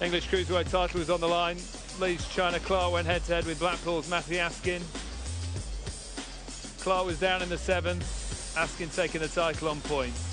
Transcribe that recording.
English Cruiserweight title was on the line. Lee's China Clarke went head to head with Blackpool's Matthew Askin. Clarke was down in the seventh. Askin taking the title on points.